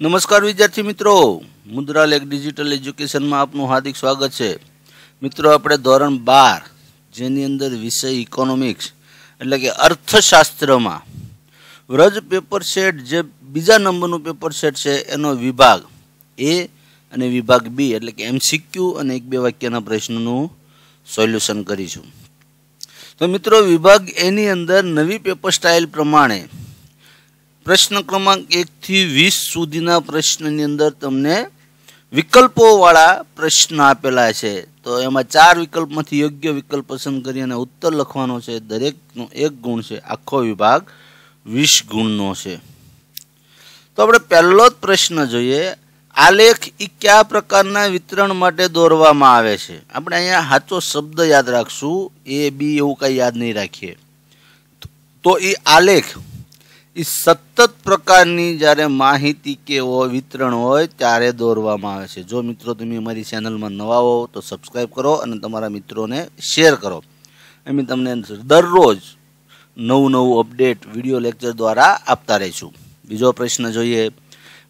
નમસ્કાર વિદ્યાર્થી મિત્રો. મુદ્રા લેક ડિજિટલ એજ્યુકેશનમાં આપનું હાર્દિક સ્વાગત છે. મિત્રો, આપણે ધોરણ બાર, જેની અંદર વિષય ઇકોનોમિક્સ, એટલે કે અર્થશાસ્ત્રમાં, વ્રજ પેપર સેટ જે બીજા નંબરનું પેપર સેટ છે, એનો વિભાગ એ અને વિભાગ બી, એટલે કે એમસીક્યુ અને એક બે વાક્યના પ્રશ્નનું સોલ્યુશન કરીશું. તો મિત્રો, વિભાગ એની અંદર નવી પેપર સ્ટાઇલ પ્રમાણે પ્રશ્ન ક્રમાંક એકથી વીસ સુધીના પ્રશ્નની અંદર તમને વિકલ્પોવાળા પ્રશ્ન આપેલા છે. તો એમાં ચાર વિકલ્પમાંથી યોગ્ય વિકલ્પ પસંદ કરી અને ઉત્તર લખવાનો છે. દરેકનો એક ગુણ છે. આખો વિભાગ વીસ ગુણનો છે. તો આપણે પહેલો જ પ્રશ્ન જોઈએ. આલેખ એ કયા પ્રકારના વિતરણ માટે દોરવામાં આવે છે? આપણે અહીંયા સાચો શબ્દ યાદ રાખશું. એ, બી એવું કંઈ યાદ નહીં રાખીએ. તો એ આલેખ એ સતત પ્રકારની જ્યારે માહિતી કે વિતરણ હોય ત્યારે દોરવામાં આવે છે. જો મિત્રો તમે અમારી ચેનલમાં નવા હો તો સબસ્ક્રાઈબ કરો અને તમારા મિત્રોને શેર કરો. અમે તમને દરરોજ નવું નવું અપડેટ વીડિયો લેક્ચર દ્વારા આપતા રહીશું. બીજો પ્રશ્ન જોઈએ.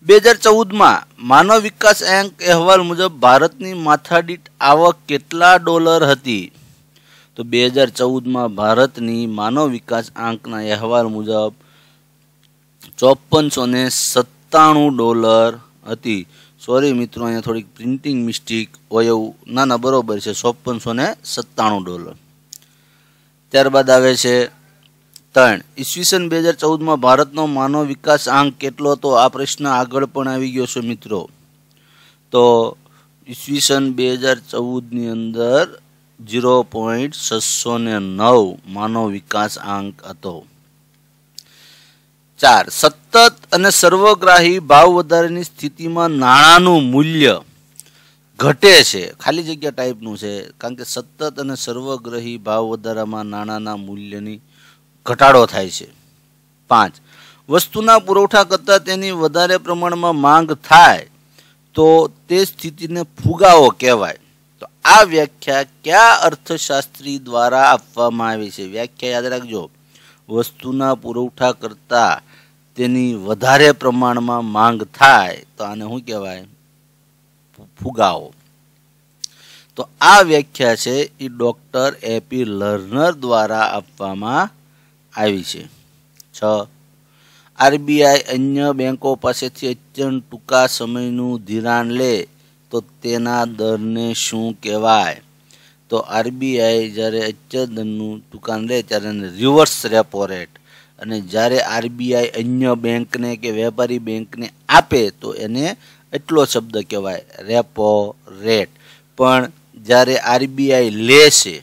બે હજાર ચૌદમાં માનવ વિકાસ એંક અહેવાલ મુજબ ભારતની માથાદીઠ આવક કેટલા ડોલર હતી? તો બે હજાર ચૌદમાં ભારતની માનવ વિકાસ આંકના અહેવાલ મુજબ ચોપનસો ને સત્તાણું ડોલર હતી. સોરી મિત્રો, અહીંયા થોડીક પ્રિન્ટિંગ મિસ્ટેક હોય એવું. ના ના, બરોબર છે ચોપનસો ને સત્તાણું ડોલર. ત્યારબાદ આવે છે ત્રણ. ઈસવીસન બે હજાર ચૌદમાં ભારતનો માનવ વિકાસ આંક કેટલો હતો? આ પ્રશ્ન આગળ પણ આવી ગયો છે મિત્રો. તો ઈસવીસન બે હજાર ચૌદની અંદર ઝીરો પોઈન્ટ છસો ને નવ માનવ વિકાસ આંક હતો. ચાર. સતત અને સર્વગ્રાહી ભાવ વધારાની સ્થિતિમાં નાણાંનું મૂલ્ય ઘટે છે. ખાલી જગ્યા ટાઈપનું છે. કારણ કે સતત અને સર્વગ્રહી ભાવ વધારામાં નાણાંના મૂલ્યની ઘટાડો થાય છે. પાંચ. વસ્તુના પુરવઠા કરતાં તેની વધારે પ્રમાણમાં માંગ થાય તો તે સ્થિતિને ફુગાવો કહેવાય. તો આ વ્યાખ્યા કયા અર્થશાસ્ત્રી દ્વારા આપવામાં આવી છે? વ્યાખ્યા યાદ રાખજો. વસ્તુના પુરવઠા કરતાં તેની વધારે પ્રમાણમાં માંગ થાય, તો આને શું કહેવાય? ફુગાવો. તો આ વ્યાખ્યા છે એ ડૉક્ટર એપી લર્નર દ્વારા આપવામાં આવી છે. છ. આરબીઆઈ અન્ય બેંકો પાસેથી અત્યંત ટૂંકા સમયનું ધિરાણ લે, તો તેના દરને શું કહેવાય? તો આરબીઆઈ જ્યારે અચળ દુકાન લે ત્યારે એને રિવર્સ રેપો રેટ અને જ્યારે આરબીઆઈ અન્ય બેંકને કે વેપારી બેંકને આપે તો એને એટલો શબ્દ કહેવાય રેપો રેટ પણ જ્યારે આરબીઆઈ લે છે,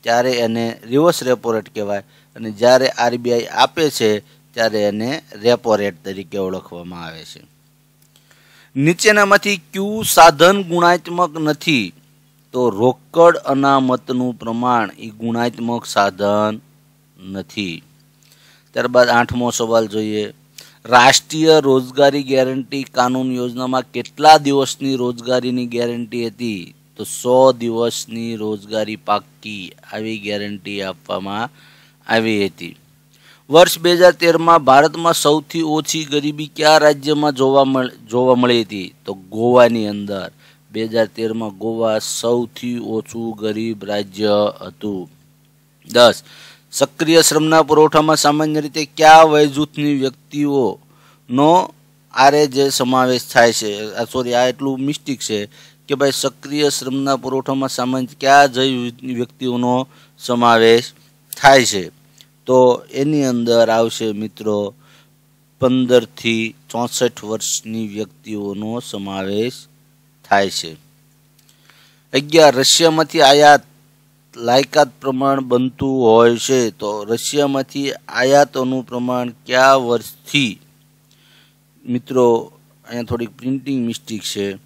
ત્યારે એને રિવર્સ રેપો રેટ કહેવાય. અને જ્યારે આરબીઆઈ આપે છે, ત્યારે એને રેપો રેટ તરીકે ઓળખવામાં આવે છે. નીચેનામાંથી ક્યુ સાધન ગુણાત્મક નથી. તો રોકડ અનામતનું પ્રમાણ એ ગુણાત્મક સાધન નથી. ત્યારબાદ આઠમો સવાલ જોઈએ. રાષ્ટ્રીય રોજગારી ગેરંટી કાનૂન યોજનામાં કેટલા દિવસની રોજગારીની ગેરંટી હતી? તો સો દિવસની રોજગારી પાક્કી આવી ગેરંટી આપવામાં આવી હતી. વર્ષ બે હજાર તેરમાં ભારતમાં સૌથી ઓછી ગરીબી કયા રાજ્યમાં જોવા મળ, જોવા મળી હતી? તો ગોવાની અંદર. બે હજાર તેરમાં ગોવા સૌથી ઓછું ગરીબ રાજ્ય હતું. દસ, સક્રિય શ્રમના પુરવઠામાં સામાન્ય રીતે કયા વય જૂથની વ્યક્તિઓનો આરે જે સમાવેશ થાય છે? સોરી આ એટલું મિસ્ટેક છે કે ભાઈ સક્રિય શ્રમના પુરવઠામાં સામાન્ય કયા જય વ્યક્તિઓનો સમાવેશ થાય છે? તો એની અંદર આવશે મિત્રો પંદરથી ચોસઠ વર્ષની વ્યક્તિઓનો સમાવેશ થાય છે. અગિયાર, રશિયામાંથી આયાત લાયકાત પ્રમાણ બનતું હોય છે, તો રશિયામાંથી આયાતોનું પ્રમાણ કયા વર્ષથી? મિત્રો, અહીંયા થોડીક પ્રિન્ટિંગ મિસ્ટેક છે.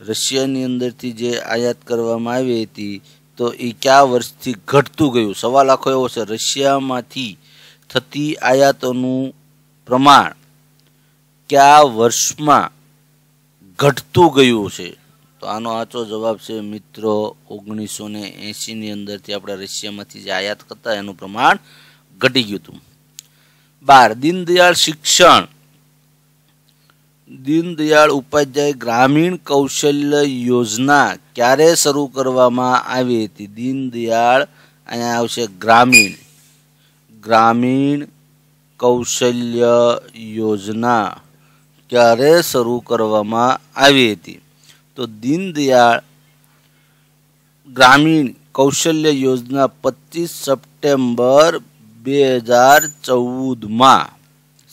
રશિયાની અંદરથી જે આયાત કરવામાં આવી હતી, તો એ કયા વર્ષથી ઘટતું ગયું? સવાલ આખો એવો છે, રશિયામાંથી થતી આયાતોનું પ્રમાણ કયા વર્ષમાં ઘટતું ગયું છે. તો આનો આચો જવાબ છે મિત્રો ઓગણીસો ને એંશીની અંદરથી આપણે રશિયામાંથી જે આયાત કરતા એનું પ્રમાણ ઘટી ગયું હતું. બાર, દીનદયાળ શિક્ષણ. દીનદયાળ ઉપાધ્યાય ગ્રામીણ કૌશલ્ય યોજના ક્યારે શરૂ કરવામાં આવી હતી? દીનદયાળ અહીંયા આવશે ગ્રામીણ. ગ્રામીણ કૌશલ્ય યોજના. ક્યારે શરૂ કરવામાં આવી હતી. તો દીનદયાળ ગ્રામીણ કૌશલ્ય યોજના પચીસ સપ્ટેમ્બર બે હજાર ચૌદમાં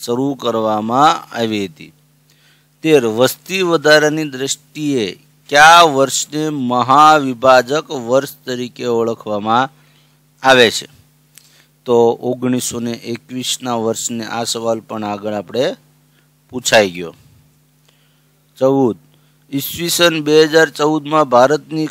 શરૂ કરવામાં આવી હતી. તેર વસ્તી વધારાની દ્રષ્ટિએ કયા વર્ષને મહાવિભાજક વર્ષ તરીકે ઓળખવામાં આવે છે? તો ઓગણીસો ને એકવીસના વર્ષને આ સવાલ પણ આગળ આપણે પૂછાઈ ગયો. ચૌદ. ઈસવીસન બે હજાર ચૌદમાં ભારતની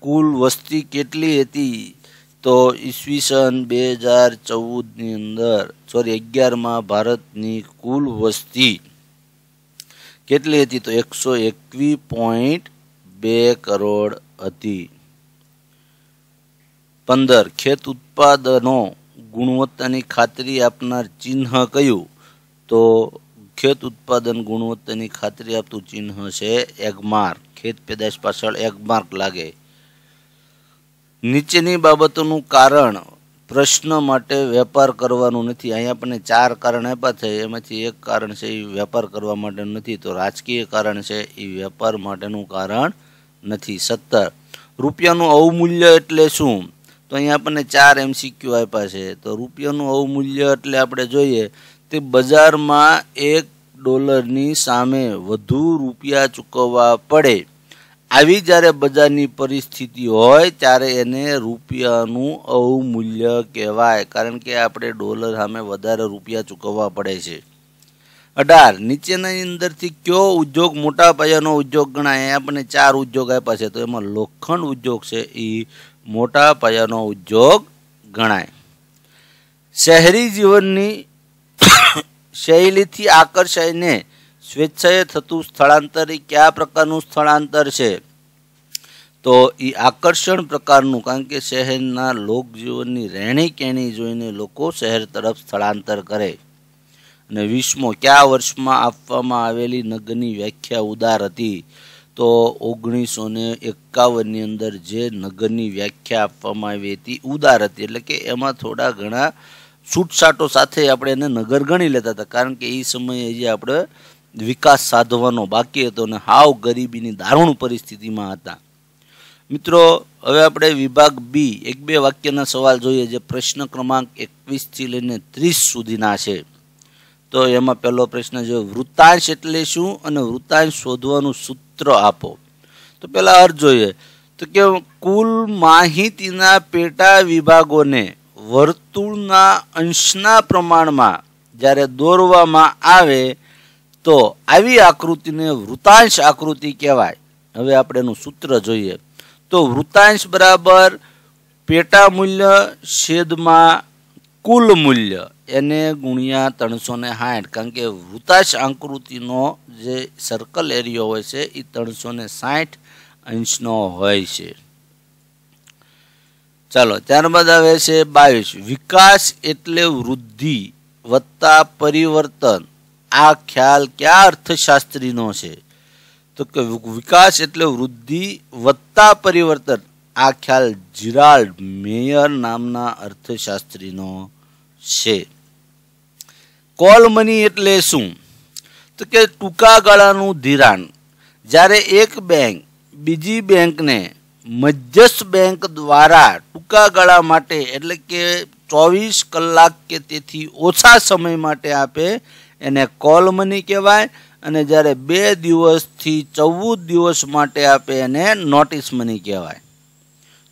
કુલ વસ્તી કેટલી હતી? તો ઈસવીસન બે હજાર ચૌદની અંદર, સોરી, અગિયારમાં ભારતની કુલ વસ્તી કેટલી હતી? તો એકસો એકવીસ પોઈન્ટ બે કરોડ હતી. પંદર. ખેત ઉત્પાદનો ગુણવત્તાની ખાતરી આપનાર ચિહ્ન કયું? તો ખેત ઉત્પાદન ગુણવત્તાની ખાતરી આપતું ચિહ્ન છે એગમાર્ક ખેત પેદાશ પાછળ એગમાર્ક લાગે. નીચેની બાબતોનું કારણ પ્રશ્ન માટે વેપાર કરવાનું નથી. અહીંયા આપણને ચાર કારણ આપ્યા છે. એમાંથી એક કારણ છે એ વેપાર કરવા માટે નથી. તો રાજકીય કારણ છે એ વેપાર માટેનું કારણ નથી. સત્તર. રૂપિયાનું અવમૂલ્ય એટલે શું? તો અહીંયા આપણને ચાર એમસીક્યુ આપ્યા છે. તો રૂપિયાનું અવમૂલ્ય એટલે આપણે જોઈએ તે બજારમાં એક ડોલરની સામે વધુ રૂપિયા ચૂકવવા પડે. આવી જ્યારે બજારની પરિસ્થિતિ હોય ત્યારે એને રૂપિયાનું અવમૂલ્ય કહેવાય, કારણ કે આપણે ડોલર સામે વધારે રૂપિયા ચૂકવવા પડે છે. અઢાર, નીચેના અંદરથી કયો ઉદ્યોગ મોટા પાયાનો ઉદ્યોગ ગણાય? આપણને ચાર ઉદ્યોગ આપ્યા છે, તો એમાં લોખંડ ઉદ્યોગ છે, એ મોટા પાયાનો ઉદ્યોગ ગણાય. શહેરી જીવનની શૈલીથી આકર્ષાઈને સ્વેચ્છાએ થતું સ્થળાંતર એ કયા પ્રકારનું સ્થળાંતર છે? તો એ આકર્ષણ પ્રકારનું, કારણ કે શહેરના લોકજીવનની રહેણી કહેણી જોઈને લોકો શહેર તરફ સ્થળાંતર કરે. અને વીસમો કયા વર્ષમાં આપવામાં આવેલી નગરની વ્યાખ્યા ઉદાર હતી? તો ઓગણીસો ને એકાવનની અંદર જે નગરની વ્યાખ્યા આપવામાં આવી હતી ઉદાર હતી. એટલે કે એમાં થોડા ઘણા છૂટછાટો સાથે આપણે એને નગર ગણી લેતા હતા. કારણ કે એ સમયે જે આપણે વિકાસ સાધવાનો બાકી હતો અને હાવ ગરીબીની દારૂણ પરિસ્થિતિમાં હતા. મિત્રો, હવે આપણે વિભાગ બી, એક બે વાક્યના સવાલ જોઈએ જે પ્રશ્ન ક્રમાંક એકવીસથી લઈને ત્રીસ સુધીના છે. તો એમાં પહેલો પ્રશ્ન છે, વૃત્તાંશ એટલે શું? અને વૃત્તાંશ શોધવાનું સૂત્ર આપો. તો પહેલાં અર્થ જોઈએ. તો કે કુલ માહિતીના પેટા વિભાગોને વર્તુળના અંશના પ્રમાણમાં જ્યારે દોરવામાં આવે તો આવી આકૃતિને વૃતાંશ આકૃતિ કહેવાય. હવે આપણે એનું સૂત્ર જોઈએ. તો વૃતાંશ બરાબર પેટા મૂલ્ય છેદમાં કુલ મૂલ્ય, એને ગુણ્યા ત્રણસો ને સાઠ, કારણ કે વૃતાંશ આકૃતિનો જે સર્કલ એરિયો હોય છે એ ત્રણસો ને સાઠ અંશનો હોય છે. ચાલો, ત્યારબાદ આવે છે બાવીસ. વિકાસ એટલે વૃદ્ધિ વત્તા પરિવર્તન. આ ખ્યાલ કયા અર્થશાસ્ત્રીનો છે? તો કે વિકાસ એટલે વૃદ્ધિ વત્તા પરિવર્તન. આ ખ્યાલ જીરાલ્ડ મેયર નામના અર્થશાસ્ત્રીનો છે. કોલ મની એટલે શું? તો કે ટૂંકા ગાળાનું ધિરાણ. જ્યારે એક બેંક બીજી બેંકને મધ્યસ્થ બેંક દ્વારા ટૂંકા ગાળા માટે એટલે કે ચોવીસ કલાક કે તેથી ઓછા સમય માટે આપે એને કોલ મની કહેવાય અને જ્યારે બે દિવસથી ચૌદ દિવસ માટે આપે એને નોટિસ મની કહેવાય.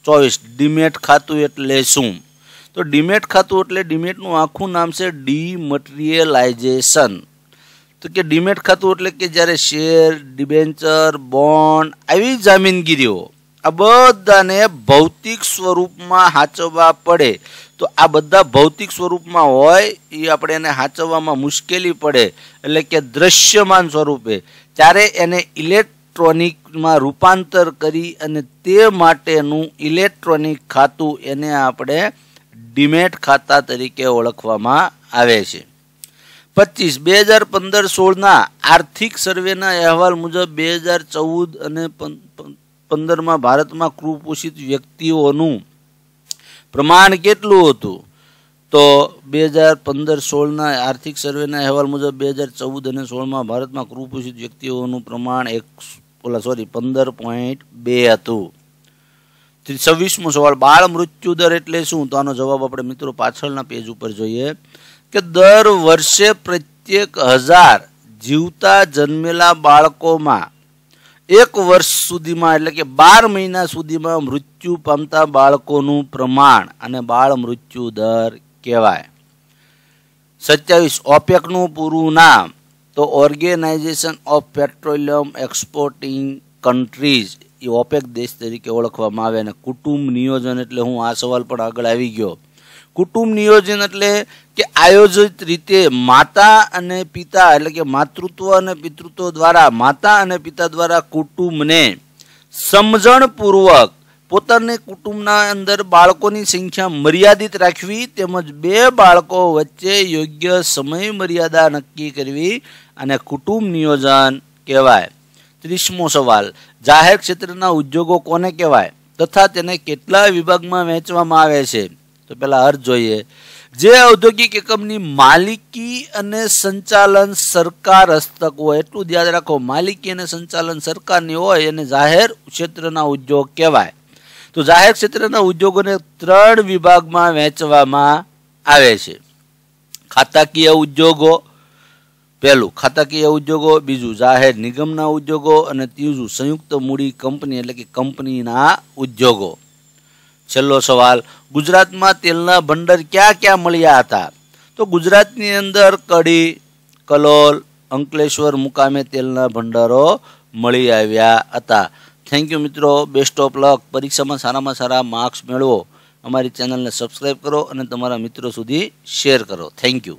ચોવીસ, ડીમેટ ખાતું એટલે શું? તો ડીમેટ ખાતું એટલે ડીમેટનું આખું નામ છે ડીમટીરિયલાઇઝેશન. તો કે ડીમેટ ખાતું એટલે કે જ્યારે શેર, ડિબેન્ચર, બોન્ડ આવી જામીનગીરીઓ આ બધાને ભૌતિક સ્વરૂપમાં હાચવવા પડે. તો આ બધા ભૌતિક સ્વરૂપમાં હોય, એ આપણે એને હાચવવામાં મુશ્કેલી પડે. એટલે કે દ્રશ્યમાન સ્વરૂપે. ત્યારે એને ઇલેક્ટ્રોનિકમાં રૂપાંતર કરી અને તે માટેનું ઇલેક્ટ્રોનિક ખાતું એને આપણે ડીમેટ ખાતા તરીકે ઓળખવામાં આવે છે. પચીસ, બે હજાર પંદર સોળના આર્થિક સર્વેના અહેવાલ મુજબ બે હજાર ચૌદ અને પંદરમાં ભારતમાં કૃપોષિત વ્યક્તિઓનું પ્રમાણ કેટલું હતું? તો બે હજાર પંદર સોળના આર્થિક સર્વેના અહેવાલ મુજબ બે હજાર ચૌદ અને સોળમાં ભારતમાં કૃપોષિત વ્યક્તિઓનું પ્રમાણ એક ઓલા સોરી પંદર પોઈન્ટ બે હતું. છવ્વીસમો સવાલ, બાળ મૃત્યુ દર એટલે શું? તો આનો જવાબ આપણે મિત્રો પાછળના પેજ ઉપર જોઈએ કે દર વર્ષે પ્રત્યેક હજાર જીવતા જન્મેલા બાળકોમાં એક વર્ષ સુધીમાં, એટલે કે બાર મહિના સુધીમાં મૃત્યુ પામતા બાળકોનું પ્રમાણ અને બાળ મૃત્યુ દર કહેવાય. સત્યાવીસ, ઓપેકનું પૂરું નામ. તો organisation of petroleum exporting countries, A OPEC દેશ તરીકે ઓળખવામાં આવે અને કુટુંબ નિયોજન એટલે હું આ સવાલ પણ આગળ આવી ગયો. કુટુંબ નિયોજન એટલે કે આયોજિત રીતે માતા અને પિતા એટલે કે માતૃત્વ અને પિતૃત્વ દ્વારા, માતા અને પિતા દ્વારા કુટુંબને સમજણપૂર્વક પોતાને કુટુંબના અંદર બાળકોની સંખ્યા મર્યાદિત રાખવી તેમજ બે બાળકો વચ્ચે યોગ્ય સમય મર્યાદા નક્કી કરવી અને કુટુંબ નિયોજન કહેવાય. ત્રીસમો સવાલ, જાહેર ક્ષેત્રના ઉદ્યોગો કોને કહેવાય? તથા તેને કેટલા વિભાગમાં વહેંચવામાં આવે છે? તો પહેલાં અર્થ જોઈએ. જે ઔદ્યોગિક એકમની માલિકી અને સંચાલન સરકાર હસ્તક હોય, એટલું જ યાદ રાખો, માલિકી અને સંચાલન સરકારની હોય એને જાહેર ક્ષેત્રના ઉદ્યોગ કહેવાય. તો જાહેર ક્ષેત્રના ઉદ્યોગોને ત્રણ વિભાગમાં વહેંચવામાં આવે છે. ખાતાકીય ઉદ્યોગો, પહેલું ખાતાકીય ઉદ્યોગો, બીજું જાહેર નિગમના ઉદ્યોગો અને ત્રીજું સંયુક્ત મૂડી કંપની એટલે કે કંપનીના ઉદ્યોગો. છેલ્લો સવાલ, ગુજરાતમાં તેલના ભંડાર ક્યાં ક્યાં મળ્યા હતા? તો ગુજરાતની અંદર કડી, કલોલ, અંકલેશ્વર મુકામે તેલના ભંડારો મળી આવ્યા હતા. થેન્ક યુ મિત્રો બેસ્ટ ઓફ લક પરીક્ષામાં સારામાં સારા માર્ક્સ મેળવો. અમારી ચેનલને સબસ્ક્રાઈબ કરો અને તમારા મિત્રો સુધી શેર કરો. Thank you